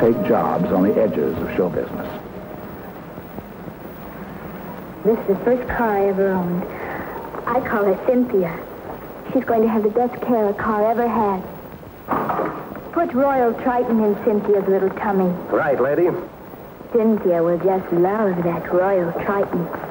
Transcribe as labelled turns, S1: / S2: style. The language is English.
S1: take jobs on the edges of show business.
S2: This is the first car I ever owned. I call her Cynthia. She's going to have the best care a car ever had. Put Royal Triton in Cynthia's little tummy.
S3: Right, lady.
S2: Cynthia will just love that Royal Triton.